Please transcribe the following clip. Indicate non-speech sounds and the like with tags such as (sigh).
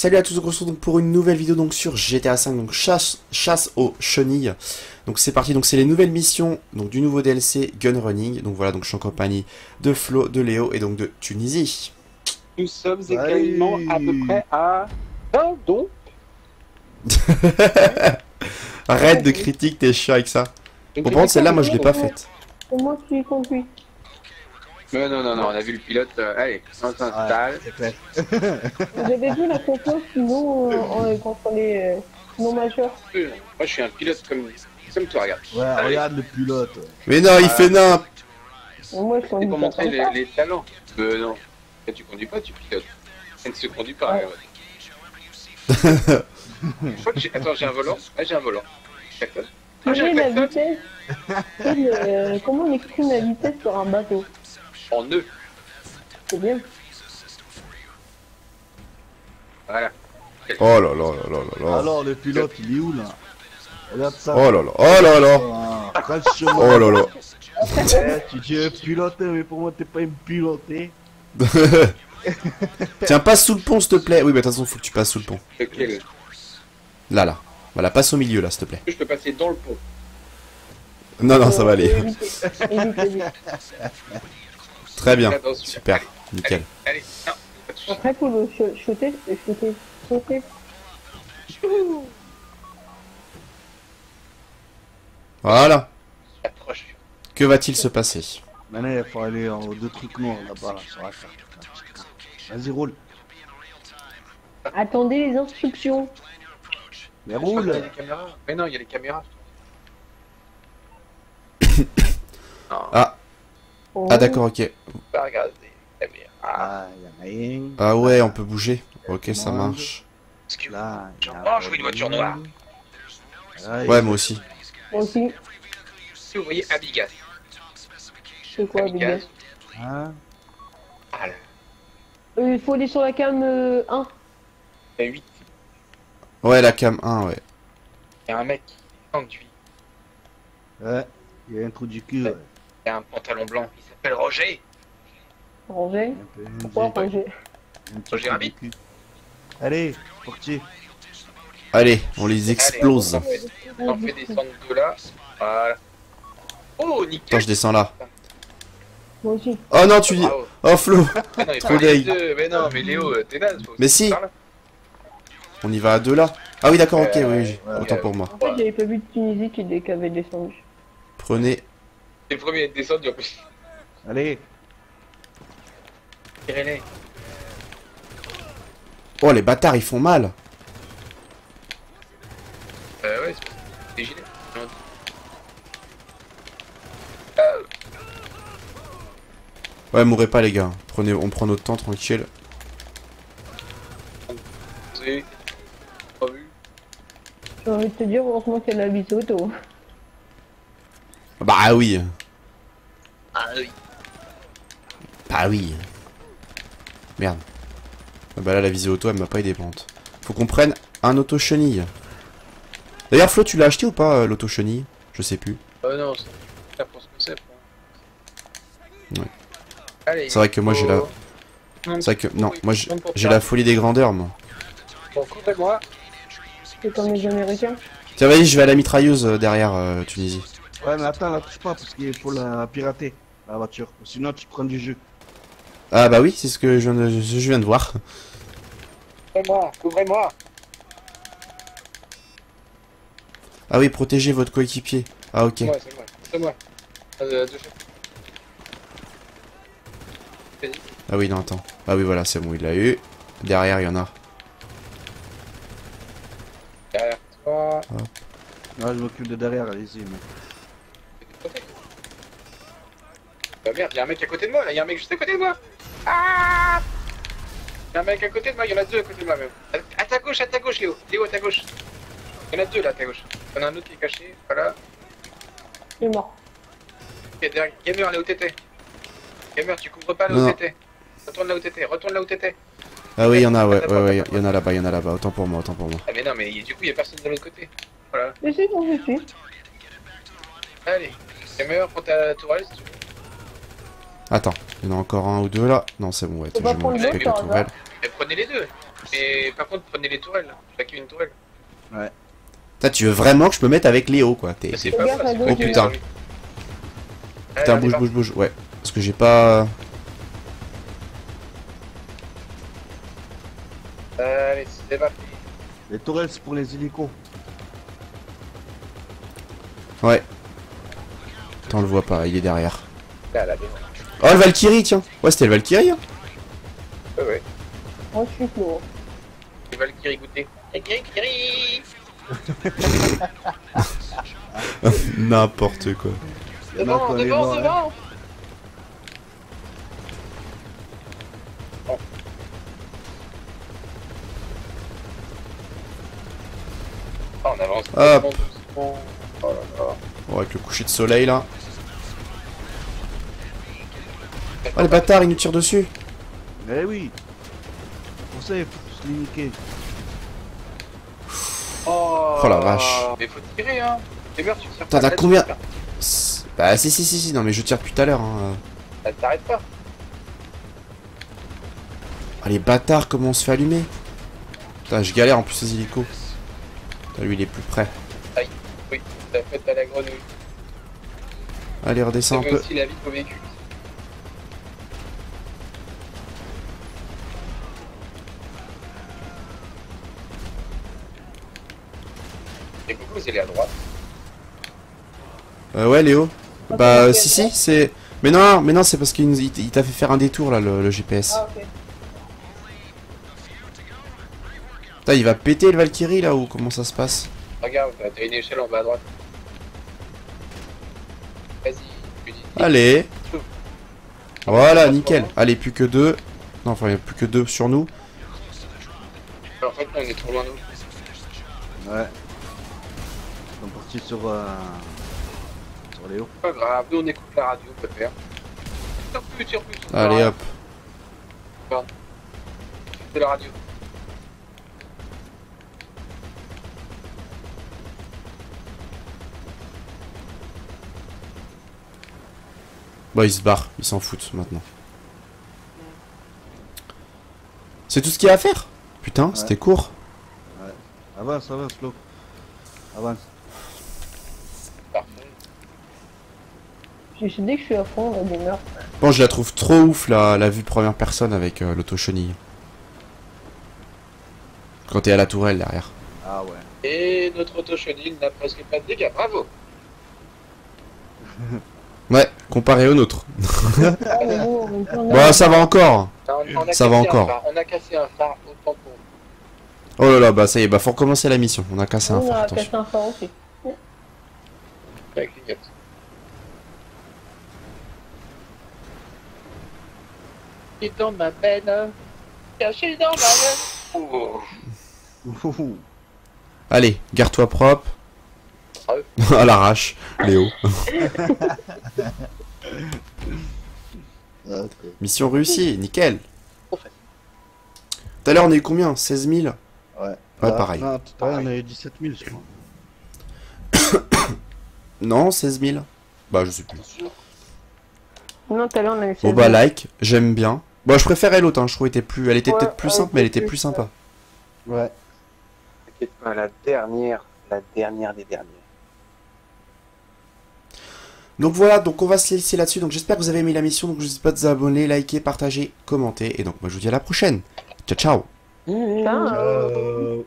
salut à tous, on se retrouve donc pour une nouvelle vidéo donc sur GTA 5, donc chasse, chasse aux chenilles. Donc c'est parti, donc c'est les nouvelles missions donc du nouveau DLC Gun Running. Donc voilà, donc je suis en compagnie de Flo, de Léo et donc de Tunisie. Nous sommes Salut. également à peu près à 20 dons. (laughs) Arrête de critique, t'es chiant avec ça. Bon, par contre, celle-là, moi je l'ai pas faite. C'est moi qui conduis. Mais non, non, non, on a vu le pilote. euh, allez, on s'installe. (laughs) avez vu la confiance sinon euh, en- contre les euh, non majeurs Euh, Moi, je suis un pilote comme, comme toi, regarde. Ouais, Allez. regarde le pilote. Mais non, il fait Moi je C'est conduis pour montrer les, talents. Euh, non. Tu conduis pas, tu pilotes. Ça ne se conduit pas. Ouais. ouais. (laughs) je crois que j'ai... Attends, j'ai un volant. Ah, j'ai un volant. D'accord. Ah, est la vitesse euh, Comment on exprime la vitesse sur un bateau? En nœud. C'est bien. Voilà. Oh là là là là là là. Alors, le pilote, il est où là? Regarde ça. Oh là là, oh là là. Ah. Oh là là. Eh, tu dis piloter, mais pour moi, t'es pas une pilotée. (laughs) Tiens, passe sous le pont, s'il te plaît. Oui, mais de toute façon, faut que tu passes sous le pont. Lequel Là, là. Voilà, passe au milieu, là, s'il te plaît. Je peux passer dans le pont. Non, non, ça va aller. Très bien. Super, nickel. Allez, non. pas de soucis. Après faut le ch- shooter, shooter, shooter. Voilà. Que va-t-il se passer? Maintenant, il faut aller en deux trucs noirs là-bas, là, sur la carte. Vas-y, roule. Attendez les instructions. Mais roule. Mais non, il y a les caméras. (coughs) non, Ah, Oh. ah d'accord, ok. caméras. Ah, y'a rien. Ah ouais, on peut bouger. Ok, ça marche. Là, Oh, je veux une voiture noire. Ah, Ouais, moi aussi. Moi aussi. Si vous voyez Abigas. C'est quoi. Hein? Ah Euh, Il faut aller sur la cam euh, 1. il y a 8. Ouais, la cam 1, ouais. Il y a un mec qui conduit. Ouais, il y a un trou du cul. Ouais. Il y a un pantalon blanc. Il s'appelle Roger. Roger. Pourquoi Roger Roger Rabbit. Allez, portier. Allez, on les explose. Allez, on fait descendre de là. Voilà. Oh, nickel. Attends, je descends là. Moi aussi. Oh non, tu dis... Bravo. Oh Flo Ah non. Mais non, mais Léo, t'es naze. faut Mais aussi si. On y va à deux là Ah oui, d'accord, ok, Euh, oui, oui. ouais, Autant ouais. pour moi. En fait, j'avais pas vu de Tunisie qui dès qu'avait descendu. Prenez... C'est le premier à descendu en plus. Allez. Tirez-les. Oh, les bâtards, ils font mal Euh, ouais, c'est des gilets. Ouais, mourrez pas, les gars. Prenez... On prend notre temps, tranquille. J'ai envie de te dire, heureusement qu'elle a la visée auto. Bah oui Ah oui. Bah oui Merde. Ah bah là, la visée auto, elle m'a pas aidé, contre. Faut qu'on prenne un auto-chenille. D'ailleurs, Flo, tu l'as acheté ou pas, euh, l'auto-chenille? Je sais plus. Oh non, c'est ça pour ce que c'est. pour- Ouais. Allez. C'est vrai que moi, j'ai la... C'est vrai que... Non, moi, j'ai la folie des grandeurs, moi. Bon, couvrez-moi. C'est comme les Américains. Tiens, vas-y, je vais à la mitrailleuse euh, derrière euh, Tunisie. Ouais, mais attends, la touche pas parce qu'il faut la pirater, la voiture. Sinon, tu prends du jeu. Ah bah oui, c'est ce que je, viens de- je viens de voir. Couvrez-moi. Couvrez-moi. Ah oui, protégez votre coéquipier. Ah ok. C'est moi, c'est moi. C'est moi. Euh. Ah oui, non, attends. Ah oui, voilà, c'est bon, il l'a eu. Derrière, il y en a. Derrière toi. Ouais, je m'occupe de derrière, allez-y. Bah merde, y'a un mec à côté de moi là, y'a un mec juste à côté de moi. Ah Y'a un mec à côté de moi, y'en a deux à côté de moi même. À, à ta gauche, à ta gauche Léo. Léo à ta gauche. Y'en a deux là à ta gauche. Y'en a un autre qui est caché, voilà. Il est mort. Ok, derrière- Gamer là où t'étais. Gamer, tu couvres pas là Non, où t'étais. Retourne là où t'étais, retourne là où t'étais. Ah oui, il y en a, ouais, ouais, ouais, il y en a là-bas, il y en a là-bas. Autant pour moi, autant pour moi. Ah mais non, mais du coup y'a personne de l'autre côté. Voilà. Je sais où je suis. Allez. Gamer, prends ta tourelle si tu veux. Attends, il y en a encore un ou deux là. Non, c'est bon, ouais, je vais m'occuper de la par tourelle. Mais prenez les deux. Mais par contre, prenez les tourelles. là. Chacun une tourelle. Putain, tu veux vraiment que je me mette avec Léo, quoi. T'es... Oh, putain. Putain, bouge, bouge, bouge. Ouais. Parce que j'ai pas... Allez, c'est parti. Les tourelles, c'est pour les hélicos. Ouais. Putain, on le voit pas, il est derrière. Là, là, bien. Oh, le Valkyrie, tiens. Ouais, c'était le Valkyrie. Hein. Ouais, ouais. Moi, je suis Flo. Les Valkyries goûter. Valkyrie, Valkyrie (laughs) N'importe quoi. Devant, devant, devant Oh, on avance. Hop. Oh là là. Bon, avec le coucher de soleil, là. Oh, les bâtards, ils nous tirent dessus. Eh oui. Pour ça, il faut tous les niquer. Oh, Oh, la vache. Mais faut tirer, hein. T'as combien Bah, si, si, si, si. Non, mais je tire depuis tout à l'heure. Hein. Ça t'arrête pas. Ah, les bâtards, comment on se fait allumer? Putain, je galère en plus ces hélicos. Putain, lui, il est plus près. Oui, t'as fait à la grenouille. Allez, redescends un peu. aussi la vie au véhicule. Et coucou, à droite. Euh, ouais, Léo. Ah, Bah, euh, si, si, c'est. Mais non, mais non, c'est parce qu'il nous- il t'a fait faire un détour là, le, le GPS. Ah, ok. Putain, il va péter le Valkyrie là ou comment ça se passe? Regarde, t'as une échelle en bas à droite. Vas-y. Allez. Voilà, nickel. Allez, plus que deux. Non, enfin, il y a plus que deux sur nous. En fait, on est trop loin de nous. Ouais. Sont partis sur... Euh... Sur Léo. Pas grave, nous on écoute la radio, on peut faire. Tire plus, tire plus. Allez, hop. C'est la radio. Bah, ils se barrent. Ils s'en foutent maintenant. C'est tout ce qu'il y a à faire? Putain, c'était court. Avance, avance, Flo. Avance. Je suis dès que je suis à fond, on a des meurtres. Bon, je la trouve trop ouf la, la vue première personne avec euh, l'auto-chenille. Quand t'es à la tourelle derrière. Ah ouais. Et notre auto-chenille n'a presque pas de dégâts, bravo. (laughs) Ouais, comparé au nôtre. Ah, (laughs) on Bah, ça va encore. On, on a Ça va cassé un encore. On a cassé un phare autant pour Oh là là, bah ça y est, bah faut recommencer la mission. On a cassé un On phare, a attention. cassé un phare aussi. Et dans ma peine, caché dans ma veine. Oh. (laughs) Allez, garde-toi propre. (laughs) À l'arrache, Léo. (laughs) Mission réussie, nickel. Tout à l'heure, on a eu combien? 16 000 Ouais. Ouais, Ah, pareil. Non, tout à l'heure, on avait 17 000, je crois. (coughs) Non, 16 000 Bah, je sais plus. Non, tout à l'heure, on a eu Bon, 16 bah, 000. like, j'aime bien. Bon, je préférais l'autre, hein, je trouvais qu'elle était plus... Elle était Ouais, peut-être plus simple, mais elle était plus, sympa. Ouais. T'inquiète pas, la dernière, la dernière des dernières. Donc voilà, donc on va se laisser là-dessus. Donc j'espère que vous avez aimé la mission. Donc n'hésitez pas à vous abonner, liker, partager, commenter. Et donc moi je vous dis à la prochaine. Ciao ciao Ciao. Euh...